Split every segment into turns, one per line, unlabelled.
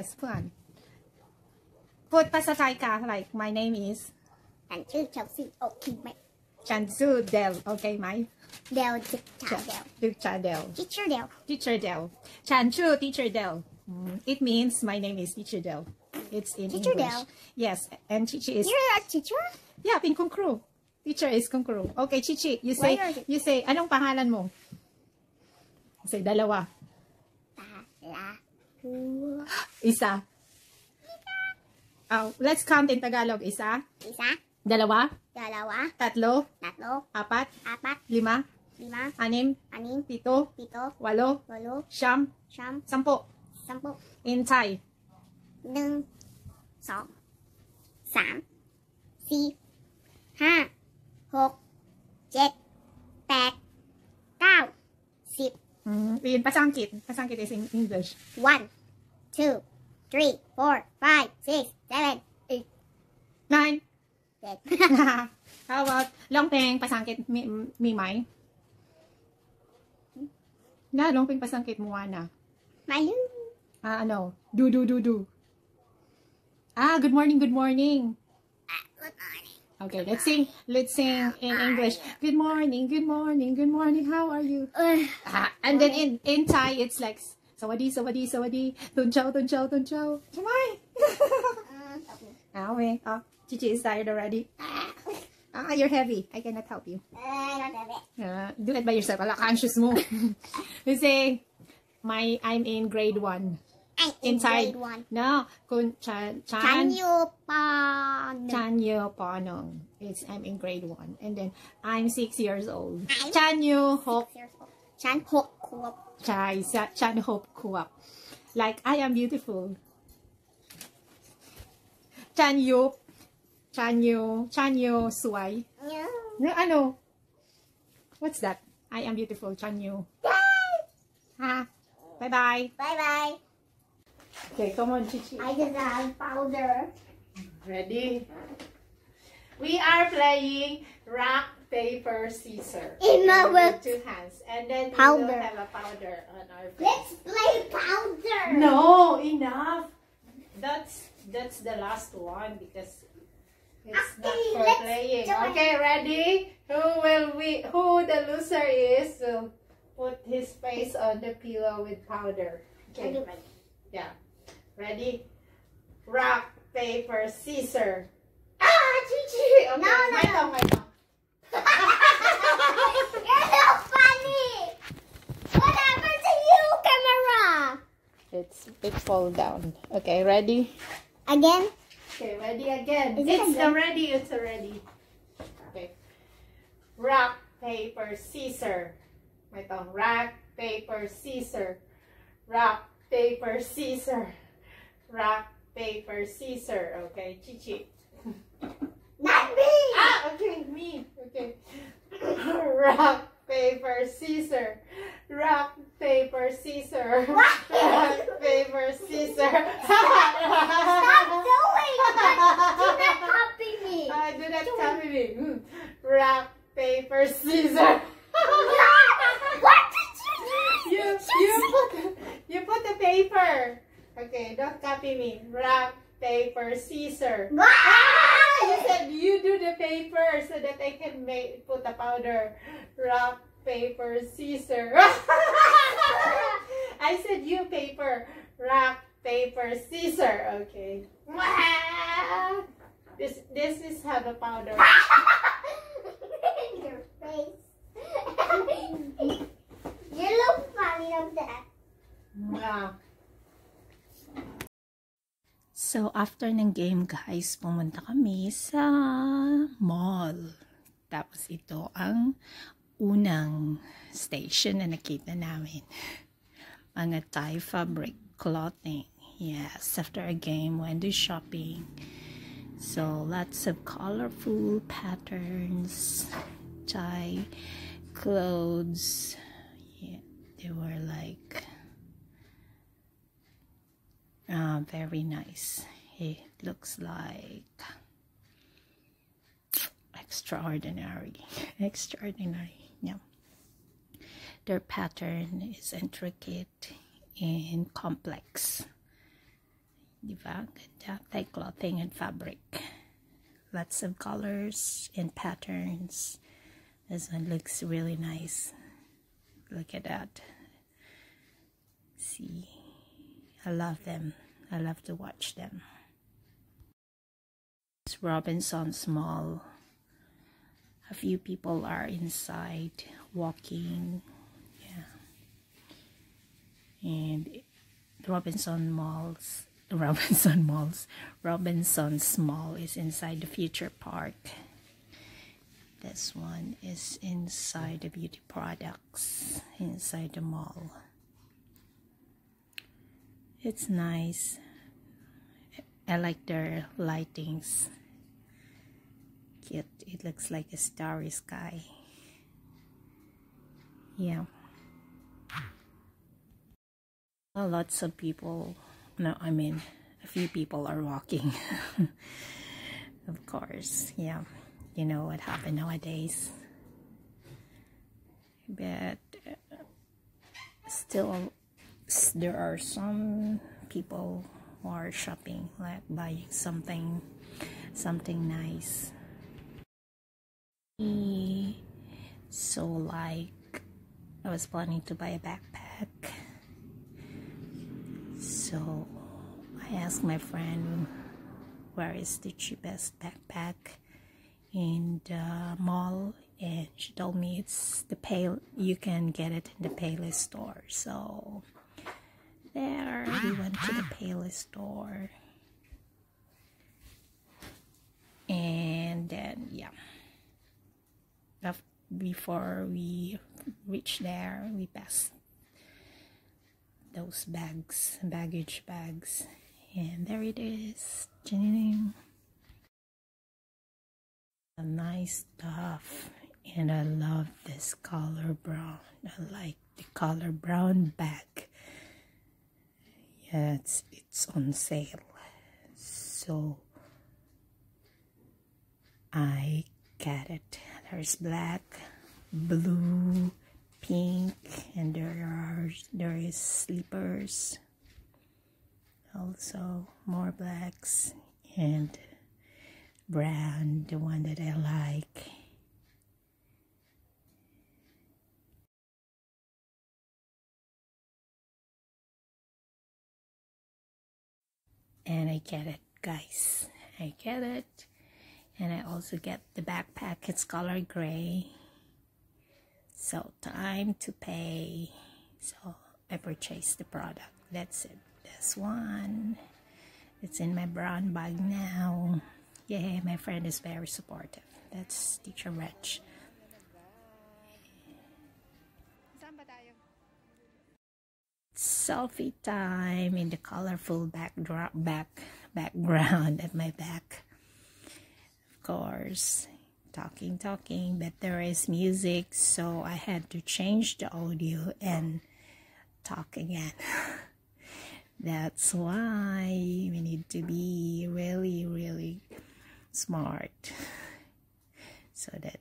Yes, fun. Put pasatayka like my name is
ฉันชื่อเชลซีโอเคไหม
Chansu Del. Okay, my
เดลจิกชาเดล
Teacher Del.
จิชื่อเดล
Teacher Del. Chanchu Teacher Del. Mm, It means my name is Teacher Del. It's in
Teacher
English.
Del.
Yes, and Chichi is
You're a teacher?
yeah, pin kung crew. Teacher is kung crew. Okay, Chichi, you say
Why are you-
you say anong pangalan mo? Say dalawa.
Isa.
Isa. Oh, let's count in Tagalog. Isa.
Isa.
Dalawa.
Dalawa.
Tatlo.
Tatlo.
Apat.
Apat.
Lima.
Lima.
Anim.
Anim.
Pito.
Pito.
Walo.
Walo.
Siyam.
Siyam.
Sampo.
Sampo. In Thai. Nung.
Song. Sam.
Si. Ha. Hok. Jet. Pek. Tao. Sip. Mm-hmm. Mm, in ภาษาอังกฤษภาษาอั
งกฤษ is in English.
One two three four five six seven eight.
Nine.
Ten
how about ร้องเพลงภาษาอังกฤษ
มีมีไหมน่าร้องเพล
งภาษาอังกฤษมัวนะ
มาลู
อ่า ah, ano? Do do do do ah good morning good morning. Okay, let's sing. Let's sing in English. Good morning, good morning, good morning. How are you?
Uh,
uh and then in, in Thai, it's like, Sawadi, Sawadi, Sawadi. Tun chao, tun chao, tun chao. Come on. Ah, oh, Chichi is tired already. Ah, you're heavy. I cannot help you. Uh, do that by yourself. Ala, conscious mo. we say, my, I'm in grade one.
I
inside.
One.
No, kun chan chan chan yo panong. It's I'm in grade one, and then I'm six years old.
I'm
chan yo hop.
Chan hope kuap.
Chai chan hope kuap. Like I am beautiful. Chan yo, chan yo, chan yo suai. No. No, ano? What's that? I am beautiful. Chan yo. Bye. Ha. Bye bye.
Bye bye.
Okay, come on, Chichi.
I just have powder
Ready? We are playing rock, paper, scissors.
In my work.
with two hands. And then we
Powder.
will have a powder on our face.
let's play powder
No, enough. That's that's the last one because it's not
Okay,
for
let's
playing.
do.
Okay, ready? Who will we? Who the loser is? Will put his face on the pillow with powder. Okay,
Okay, ready.
yeah. Ready? Rock, paper, scissors.
ah Gigi
Okay,
no no
my
no
tongue, my tongue.
you're so funny what happened to you camera
It's it fall down. Okay, ready?
again
Okay, ready again.
Is it
it's
again?
already, it's already. Okay. Rock, paper, scissor. My tongue. Rock, paper, scissor. Rock, paper, scissor. Rock, paper, scissor. Okay, Chichi.
not me
Ah, okay, me. Okay. Rock, paper, scissor. Rock, paper, scissor.
What?
Rock, paper, scissor.
stop doing that do not copy me
I do not copy me. Mm. Rock, paper, scissors.
what did you do
you, you, put, you put the paper. Okay, don't copy me. Rock, paper, scissors. Ah, you said you do the paper so that I can make put the powder. Rock, paper, scissors. I said you paper. Rock, paper, scissors. Okay. This this is how the powder.
your face. you look funny of that.
Wow. So, after ng game, guys, pumunta kami sa mall. Tapos ito ang unang station na nakita namin. Mga Thai fabric clothing. Yes, after a game, went to shopping. So, lots of colorful patterns, Thai clothes. Yeah, they were like Ah, very nice. It looks like extraordinary. Extraordinary. Yeah. Their pattern is intricate and complex. Diba? Ganda. Clothing and fabric. Lots of colors and patterns. This one looks really nice. Look at that. See, I love them. I love to watch them. It's Robinson Mall. A few people are inside walking. Yeah. And Robinson Malls Robinson Malls. Robinson Mall is inside the Future Park. This one is inside the beauty products inside the mall. It's nice. I like their lightings. Cute. It looks like a starry sky. Yeah. Well, lots of people no i mean a few people are walking of course yeah you know what happened nowadays but uh, still there are some people who are shopping like buying something something nice. So like I was planning to buy a backpack. So I asked my friend where is the cheapest backpack in the mall? And she told me it's the pale you can get it in the Payless store so there we went to the Payless store and then yeah before we reached there we passed those bags, baggage bags. And there it is. A nice stuff. And I love this color brown. I like the color brown bag. It's, it's on sale. So I get it. There's black, blue, pink and there are there is slippers also more blacks and brown the one that I like and I get it guys. I get it. And I also get the backpack. It's color gray. So time to pay. So I purchased the product. That's it. This one. It's in my brown bag now. Yeah my friend is very supportive. That's teacher Reg selfie time in the colorful backdrop back background at my back. Of course talking talking but there is music so I had to change the audio and talk again. That's why we need to be really really smart so that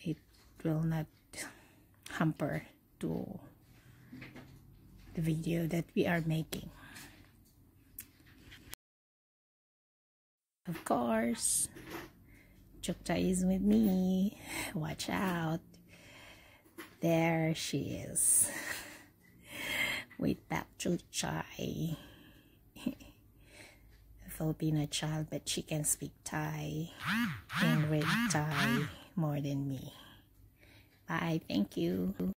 it will not hamper to the video that we are making Of course, Chukta is with me. Watch out. There she is. With Pak Chokchai. A Filipino child, but she can speak Thai and read Thai more than me. Bye. Thank you.